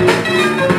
Música